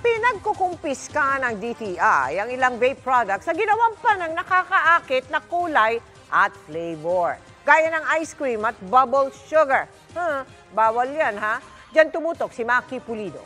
Pinagkukumpiska ng DTI ang ilang vape products sa ginawang pa ng nakakaakit na kulay at flavor. Gaya ng ice cream at bubble sugar. Huh, bawal yan ha. Diyan tumutok si Maki Pulido.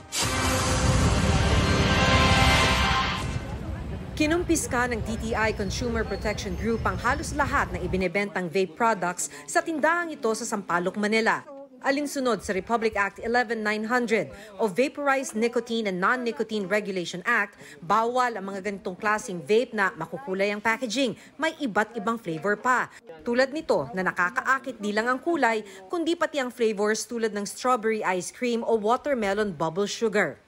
Kinumpiska ng DTI Consumer Protection Group ang halos lahat ng ibinebentang vape products sa tindahang ito sa Sampaloc, Manila. Alinsunod sa Republic Act 11900 o Vaporized Nicotine and Non-Nicotine Regulation Act, bawal ang mga ganitong klaseng vape na makukulay ang packaging, may iba't ibang flavor pa. Tulad nito na nakakaakit di lang ang kulay, kundi pati ang flavors tulad ng strawberry ice cream o watermelon bubble sugar.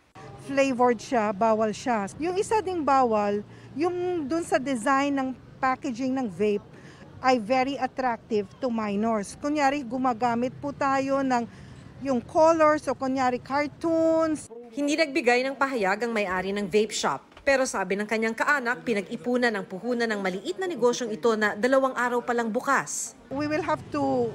flavored siya, bawal siya. Yung isa ding bawal, yung dun sa design ng packaging ng vape ay very attractive to minors. Kunyari, gumagamit po tayo ng yung colors o kunyari cartoons. Hindi nagbigay ng pahayag ang may-ari ng vape shop. Pero sabi ng kanyang kaanak, pinag-ipunan ng puhunan ng maliit na negosyong ito na dalawang araw pa lang bukas. We will have to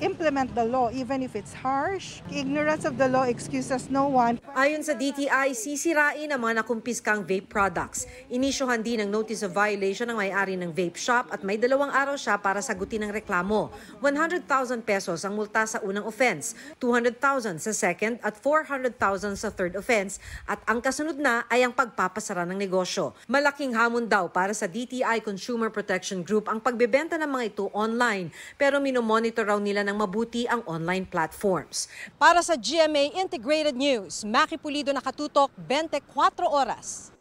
implement the law even if it's harsh. Ignorance of the law excuses no one. Ayon sa DTI, sisirain ang mga nakumpiskang vape products. Inisyuhan din ng notice of violation ng may-ari ng vape shop at may dalawang araw siya para sagutin ang reklamo. 100,000 pesos ang multa sa unang offense, 200,000 sa second at 400,000 sa third offense at ang kasunod na ay ang pagpapasara ng negosyo. Malaking hamon daw para sa DTI Consumer Protection Group ang pagbebenta ng mga ito pero minomonitor raw nila ng mabuti ang online platforms. Para sa GMA Integrated News, Maki Pulido nakatutok 24 oras.